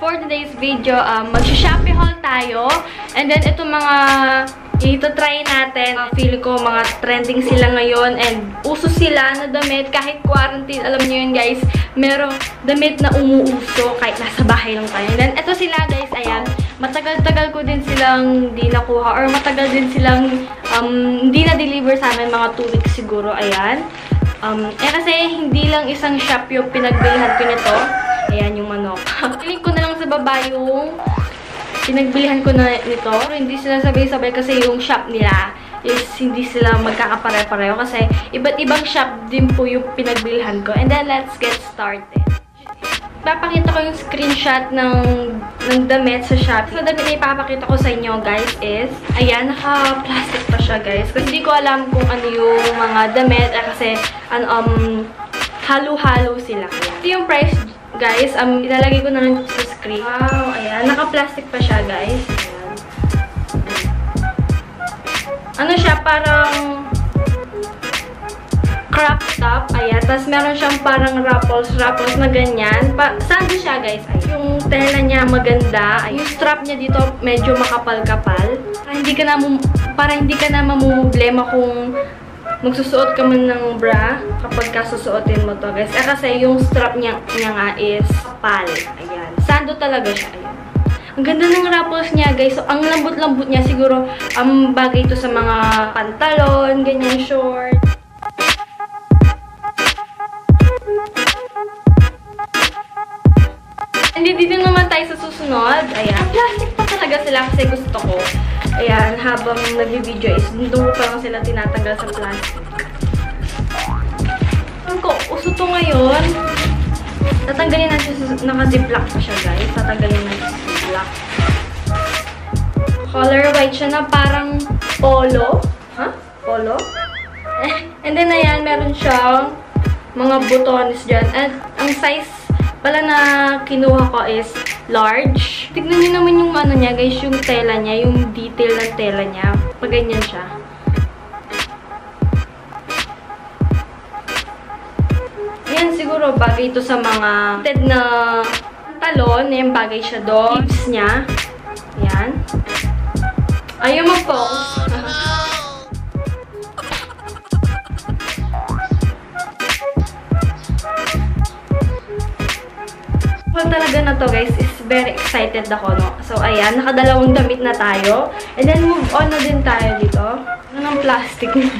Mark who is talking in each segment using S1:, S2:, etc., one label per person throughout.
S1: for today's video, um, mag-shopee haul tayo. And then, ito mga ito try natin. Uh, feel ko mga trending sila ngayon and uso sila na damit kahit quarantine. Alam niyo yun guys, merong damit na umuuso kahit nasa bahay lang tayo. And then, ito sila guys, ayan. Matagal-tagal ko din silang di nakuha or matagal din silang um, hindi na-deliver sa amin mga 2 weeks siguro. Ayan. Um, eh kasi hindi lang isang shop yung pinagbilihan ko nito. Ayan yung manok. Link ko na sa baba yung pinagbilihan ko na nito. Pero hindi sila sabay-sabay kasi yung shop nila is hindi sila magkakapare-pareho kasi iba't ibang shop din po yung pinagbilhan ko. And then, let's get started. Papakita ko yung screenshot ng, ng damit sa shop. Sa damit na ipapakita ko sa inyo, guys, is, ayan, naka-plastic pa siya, guys. Kasi hindi ko alam kung ano yung mga damit, eh, kasi, ano, um, halo-halo sila. Ito yung price guys, um, ilalagay ko na rin sa screen. Wow, ayan. Naka-plastic pa siya, guys. Ayan. Ano siya, parang crop top. Ayan. Tapos meron siyang parang ruffles-ruffles na ganyan. Pa sando siya, guys. Ay, yung tela niya maganda. Ay, yung strap niya dito medyo makapal-kapal. Para hindi ka na, para hindi ka na mamumblema kung magsusuot ka man ng bra kapag kasusuotin mo to, guys. Eh, kasi yung strap niya, niya nga is kapal. Ayan. Sando talaga siya. Ayan. Ang ganda ng ruffles niya, guys. So, ang lambot-lambot niya. Siguro, ang um, bagay ito sa mga pantalon, ganyan, short. Hindi dito naman tayo sa susunod. Ayan. Plastic pa talaga sila kasi gusto ko. Ayan, habang nag-video is, doon pa lang sila tinatanggal sa plastic. Alam ko, uso to ngayon. Tatanggalin natin naka-ziplock pa siya guys. Tatanggalin natin sa ziplock. Color white siya na parang polo. Ha? Huh? Polo? And then, ayan, meron siyang mga butones dyan. At ang size pala na kinuha ko is large. Tignan niyo naman yung ano niya, guys, yung tela niya, yung detail ng tela niya. Pag ganyan siya. Yan, siguro bagay ito sa mga TED na talon. Yan, bagay siya doon. Hips niya. Yan. Ayaw mag-focus. talaga na to guys very excited ako, no? So, ayan, nakadalawang damit na tayo. And then, move on na din tayo dito. Ano ng plastic na?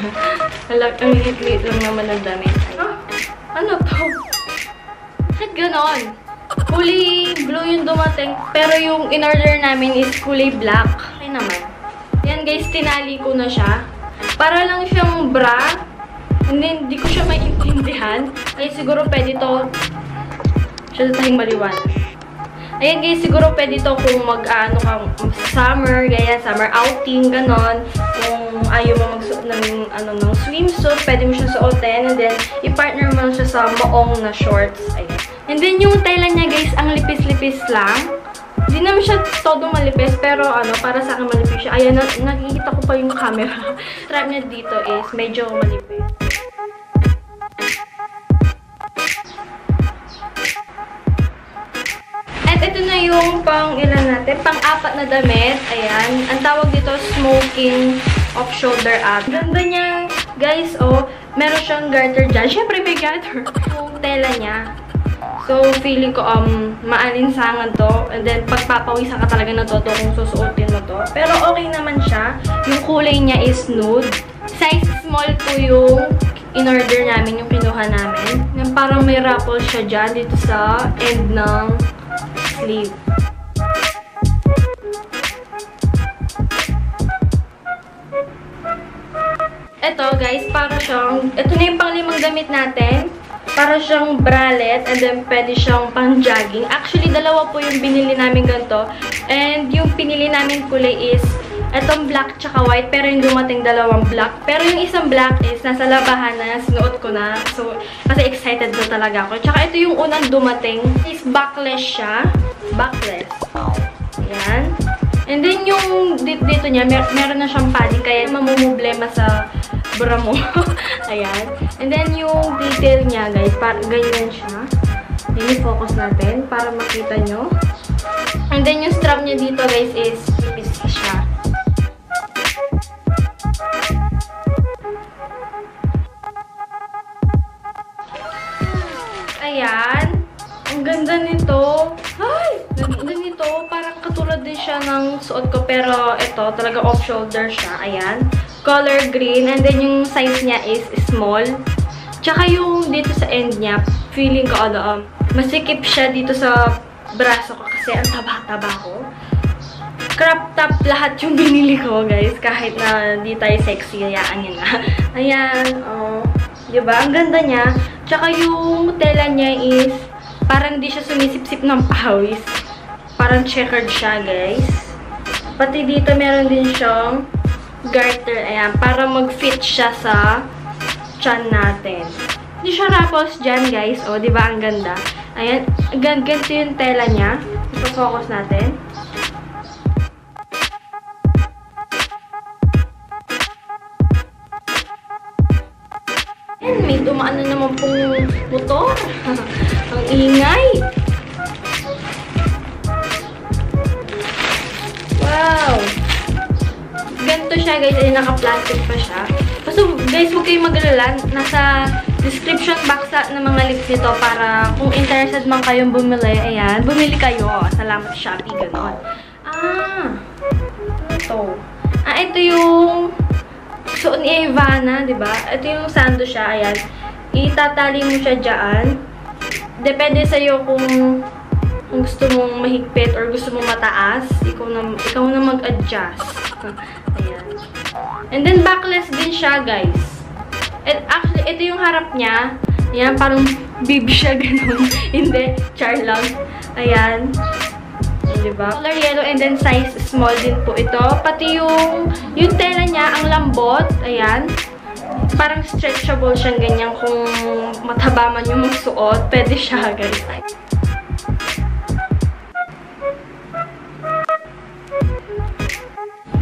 S1: Halag, ang liit-liit lang naman ng damit. Huh? Ano to? Bakit ganon? Kulay blue yung dumating, pero yung in-order namin is kulay black. Okay naman. Yan guys, tinali ko na siya. Para lang siyang bra. Hindi, hindi ko siya maintindihan. Kaya siguro pwede to siya tayong maliwanag. Ayan guys, siguro pwede to kung mag-ano ka summer, ganyan, summer outing, ganon. Kung ayaw mo magsuot ng, ano, ng swimsuit, pwede mo siya suotin. And then, i-partner mo siya sa maong na shorts. Ayan. And then, yung tela niya guys, ang lipis-lipis lang. Hindi naman siya todo malipis, pero ano, para sa akin malipis siya. Ayan, na nakikita ko pa yung camera. Strap niya dito is medyo malipis. Ito na yung pang ilan natin, pang-apat na damit. Ayan. Ang tawag dito, smoking off-shoulder up. Ganda niya, guys, oh. Meron siyang garter dyan. Siyempre, may garter. Yung tela niya. So, feeling ko, um, maalinsangan to. And then, pagpapawisan ka talaga na to, to kung susuotin mo to. Pero, okay naman siya. Yung kulay niya is nude. Size small po yung in-order namin, yung kinuha namin. Parang may ruffle siya dyan dito sa end ng sleeve. Ito guys, para siyang, ito na yung panglimang damit natin. Para siyang bralette and then pwede siyang pang jogging. Actually, dalawa po yung binili namin ganito. And yung pinili namin kulay is Itong black tsaka white, pero yung dumating dalawang black. Pero yung isang black is nasa labahan na, sinuot ko na. So, kasi excited na talaga ako. Tsaka ito yung unang dumating. Is backless siya. Backless. Ayan. And then yung dito niya, mer meron na siyang padding, kaya mamumblema sa bra mo. Ayan. And then yung detail niya, guys, par ganyan siya. Ayan, focus natin para makita nyo. And then yung strap niya dito guys is Ayan. Ang ganda nito. Ay! Ganda nito. Parang katulad din siya ng suot ko. Pero ito, talaga off-shoulder siya. Ayan. Color green. And then yung size niya is small. Tsaka yung dito sa end niya, feeling ko, ano, um, masikip siya dito sa braso ko kasi ang taba-taba ko. Crop top lahat yung binili ko, guys. Kahit na di tayo sexy, hayaan nyo na. Ayan, oh. Diba? Ang ganda niya. Tsaka yung tela niya is parang di siya sumisip-sip ng pawis. Parang checkered siya, guys. Pati dito meron din siyang garter. Ayan, para mag-fit siya sa chan natin. Hindi siya rapples dyan, guys. O, di ba? Ang ganda. Ayan, gan ganito yung tela niya. Ipa-focus natin. Dumaan na naman pong motor. Ang ingay. Wow! Ganito siya, guys. Ay, naka-plastic pa siya. So, guys, huwag kayong mag-alala. Nasa description box ng mga links nito para kung interested man kayong bumili, ayan, bumili kayo. Salamat Shopee, ganon. Ah! Ito. Ah, ito yung suot ni Ivana, di ba? Ito yung sando siya, ayan. Itatali mo siya dyan. Depende sa'yo kung kung gusto mong mahigpit or gusto mong mataas, ikaw na, ikaw na mag-adjust. Ayan. And then, backless din siya, guys. And actually, ito yung harap niya. Ayan, parang baby siya, ganun. Hindi, char lang. Ayan. Diba? Color yellow and then size small din po ito. Pati yung, yung tela niya, ang lambot. Ayan. Parang stretchable siyang ganyan kung mataba man yung magsuot. Pwede siya, guys.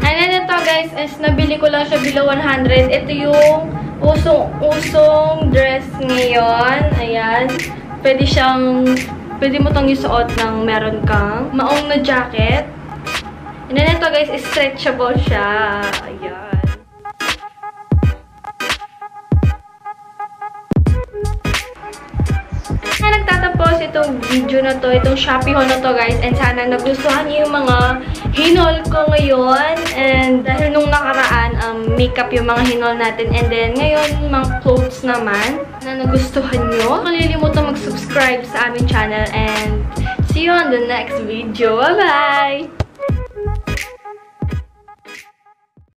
S1: And then ito guys, is nabili ko lang siya below 100. Ito yung usong-usong dress ngayon. Ayan. Pwede siyang, pwede mo tong isuot ng meron kang maong na jacket. And then ito guys, stretchable siya. Ayan. na nagtatapos itong video na to, itong Shopee haul na to guys. And sana nagustuhan niyo yung mga hinol ko ngayon. And dahil nung nakaraan, makeup yung mga hinol natin. And then ngayon, mga clothes naman na nagustuhan nyo. Kalilimutan mag-subscribe sa aming channel. And see you on the next video. Bye-bye!